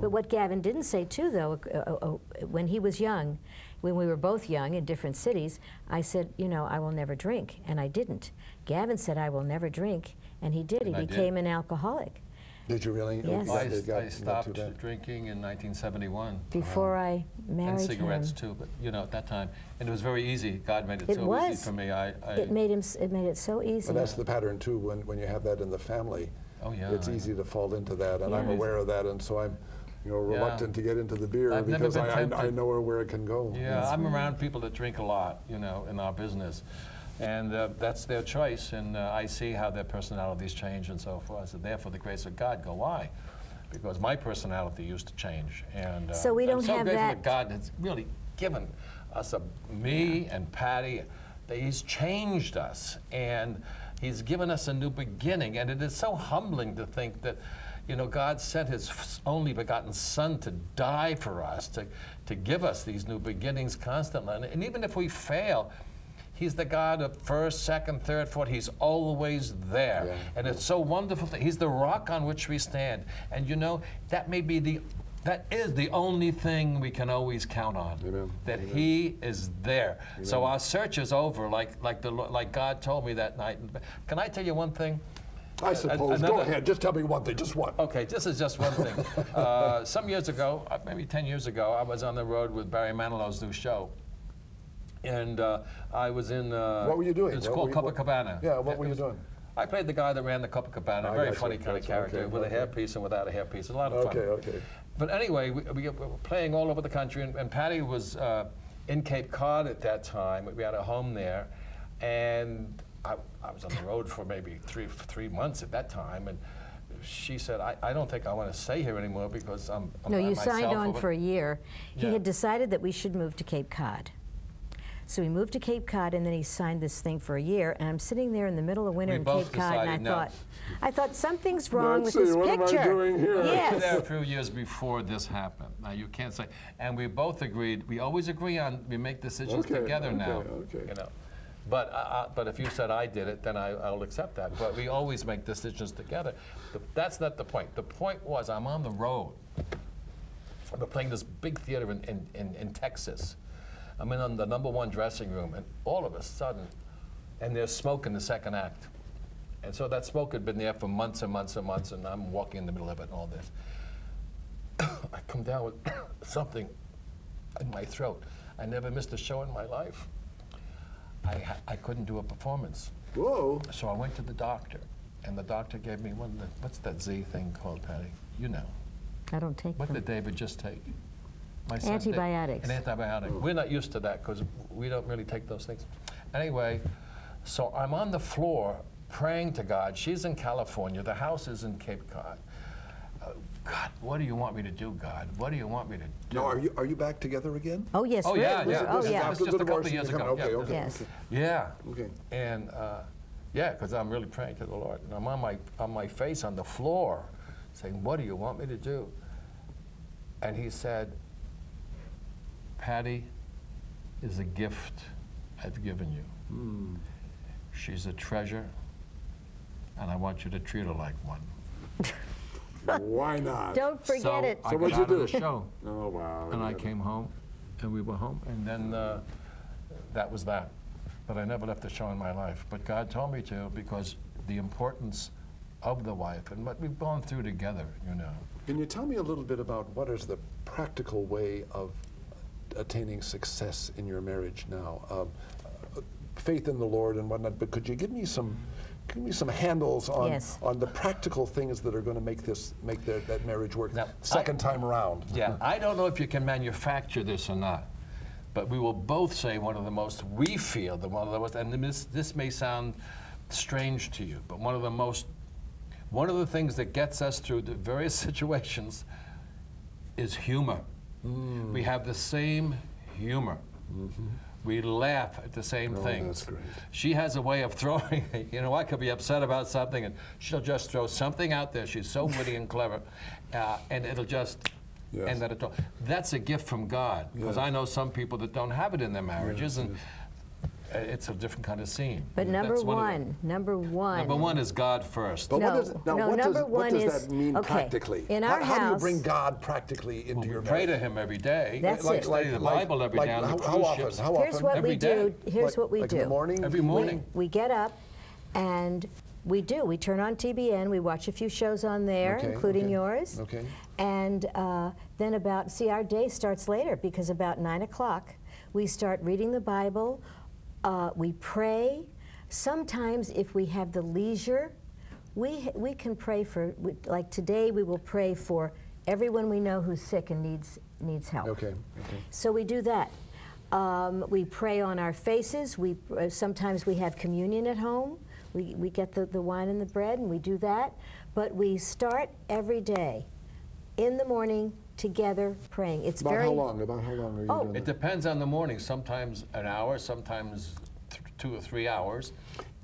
But what Gavin didn't say too, though, uh, uh, uh, when he was young, when we were both young in different cities, I said, you know, I will never drink, and I didn't. Gavin said, I will never drink, and he did. And I he did. became an alcoholic Did you really? Yes. It I, got I stopped drinking in 1971. before I married and cigarettes him. too, but you know, at that time, and it was very easy. God made it, It so was. easy for me. I, I It made him. It made it so easy. But that's the pattern too, when, when you have that in the family. Oh, yeah, It's I easy to fall into that, and I'm aware of that, and so I'm, you know, Yeah. reluctant to get into the beer I've because I, I, I know where, where it can go. Yeah, I'm around people that drink a lot, you know, in our business. And uh, that's their choice, and uh, I see how their personalities change and so forth. So therefore, the grace of God go, why? Because my personality used to change. And uh, So we I'm don't so have grateful that- God has really given us a, me and Patti, that he's changed us. And he's given us a new beginning. And it is so humbling to think that, you know, God sent his only begotten Son to die for us, to, to give us these new beginnings constantly. And, and even if we fail, He's the God of first, second, third, fourth. He's always there. Yeah. And it's so wonderful. That he's the rock on which we stand. And you know, that may be the, that is the only thing we can always count on. Amen. That He is there. So our search is over, like, like, the, like God told me that night. Can I tell you one thing? I suppose. Go ahead. Just tell me one thing. Just one. Okay, this is just one thing. uh, some years ago, uh, maybe 10 years ago, I was on the road with Barry Manilow's new show. And uh, I was in. Uh, What were you doing? It's What called you- what- Copacabana. Yeah, what It were you was- doing? I played the guy that ran the Copacabana, I a very gotcha, funny kind of character, okay, with a hairpiece and without a hairpiece. A lot of fun. Okay, okay. But anyway, we, we were playing all over the country, and, and Patti was uh, in Cape Cod at that time. We had a home there, and I, I was on the road for maybe three three months at that time, and she said, I, I don't think I want to stay here anymore because I'm, I'm No, you signed on for a year. He Yeah. had decided that we should move to Cape Cod. So he moved to Cape Cod, and then he signed this thing for a year. And I'm sitting there in the middle of winter We in Cape Cod, and I no. thought, I thought something's wrong Let's with see, this what am I picture. doing here? there a few years before this happened. Now you can't say, and we both agreed. We always agree on we make decisions Okay, together okay, now. okay. You know, but uh, uh, but if you said I did it, then I, I'll accept that. But we always make decisions together. The, that's not the point. The point was I'm on the road. We're playing this big theater in, in, in, in Texas. I'm in on the number one dressing room, and all of a sudden, and there's smoke in the second act. And so that smoke had been there for months and months and months, and I'm walking in the middle of it and all this. I come down with something in my throat. I never missed a show in my life. I, I couldn't do a performance. Whoa. So I went to the doctor, and the doctor gave me one of the, what's that Z thing called, Patti? You know. I don't take What them. did David just take? My son did. Antibiotics. An antibiotic. We're not used to that because we don't really take those things. Anyway, so I'm on the floor praying to God. She's in California. The house is in Cape Cod. Uh, God, what do you want me to do, God? What do you want me to do? Now, are you are you back together again? Oh yes, Oh, we're- yeah, we're- yeah. Oh This is yeah. after- just a couple of years ago, Okay, yeah. okay. Yes. okay. Yeah. Okay. And uh, yeah, because I'm really praying to the Lord. And I'm on my, on my face on the floor saying, What do you want me to do? And he said, Patti is a gift I've given you. Hmm. She's a treasure, and I want you to treat her like one. Why not? Don't forget so it. I So got what'd you out of do? the show, Oh wow. and I came home, and we were home, and then uh, that was that. But I never left the show in my life. But God told me to because the importance of the wife and what we've gone through together, you know. Can you tell me a little bit about what is the practical way of attaining success in your marriage now? Um, faith in the Lord and whatnot, but could you give me some, give me some handles on Yes. on the practical things that are going to make this make their, that marriage work Now, second time around? Yeah, I don't know if you can manufacture this or not, but we will both say one of the most, we feel the one of the most, and this, this may sound strange to you, but one of the most, one of the things that gets us through the various situations is humor. We have the same humor. We laugh at the same Oh, things. that's great. She has a way of throwing, you know, I could be upset about something and she'll just throw something out there. She's so witty and clever. Uh, and it'll just Yes. end that at all. That's a gift from God because Yeah. I know some people that don't have it in their marriages. and it's a different kind of scene. But number That's of one, number one. Number one is God first. But No, what does, now no, what number does, what one does is- that mean okay, practically? in how, our how do you bring God practically into we your pray marriage? to Him every day. That's like it. study the Bible every like day on how, cruise how often? ships. How Here's often? what Every we day. do. Here's Like- what we like do. in the morning? Every We- morning. We, get up and we do. We turn on TBN. We watch a few shows on there, Okay, including okay, yours. okay. And uh, then about, see, our day starts later because about 9 o'clock we start reading the Bible. Uh, we pray. Sometimes, if we have the leisure, we, we can pray for, we- like today, we will pray for everyone we know who's sick and needs, needs help. Okay, okay. So we do that. Um, we pray on our faces. We uh, sometimes we have communion at home. We, we get the, the wine and the bread, and we do that. But we start every day in the morning together praying. It's About very how long? About how long are you Oh. doing It that? depends on the morning. Sometimes an hour, sometimes th- two or three hours.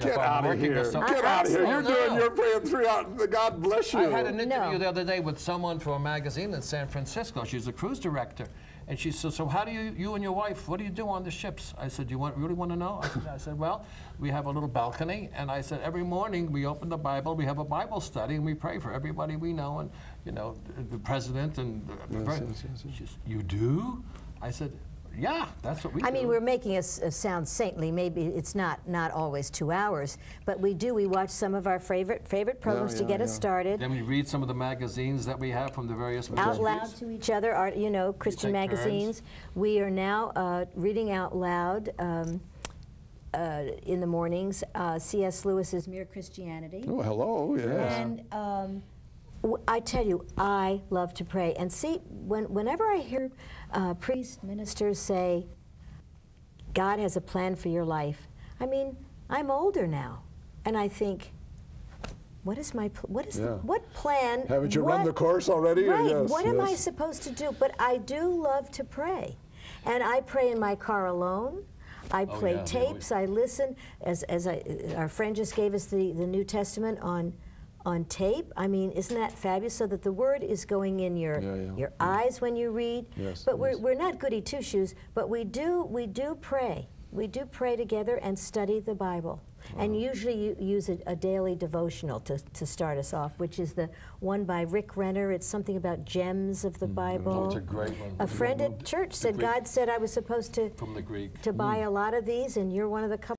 Get I'm out of here! Get out of here! You're Oh, doing. no. You're praying three hours. God bless you. I had an interview No. the other day with someone for a magazine in San Francisco. She's a cruise director. And she said, so how do you, you and your wife, what do you do on the ships? I said, do you want, really want to know? I said, I said, well, we have a little balcony. And I said, every morning we open the Bible, we have a Bible study, and we pray for everybody we know, and, you know, the president and the Yes, yes, yes, yes. She said, you do? I said, yeah, that's what we do. I mean, we're making us uh, sound saintly. Maybe it's not not always two hours, but we do. We watch some of our favorite favorite programs to yeah, get us started. Then we read some of the magazines that we have from the various out loud to each other, our, you know, Christian take turns. magazines. We are now uh, reading out loud um, uh, in the mornings uh, C.S. Lewis's Mere Christianity. Oh, hello. Yes. And um, w- I tell you, I love to pray. And see, when, whenever I hear uh, priests, ministers say, God has a plan for your life, I mean, I'm older now. And I think, what is my, pl- what is, the, what plan? Haven't you run the course already? Right. Yes, what am I supposed to do? But I do love to pray. And I pray in my car alone. I Oh, play yeah, yeah, we- tapes. I listen. As, as I, our friend just gave us the, the New Testament on, on tape. I mean, isn't that fabulous? So that the word is going in your, Yeah, yeah, your eyes when you read. Yes, but we're, we're not goody two shoes, but we do, we do pray. We do pray together and study the Bible. And usually you use a, a daily devotional to, to start us off, which is the one by Rick Renner. It's something about gems of the mm, Bible. Oh, it's a great one. A friend at church said Greek- God said I was supposed to, From the Greek. to buy mm. a lot of these, and you're one of the couple.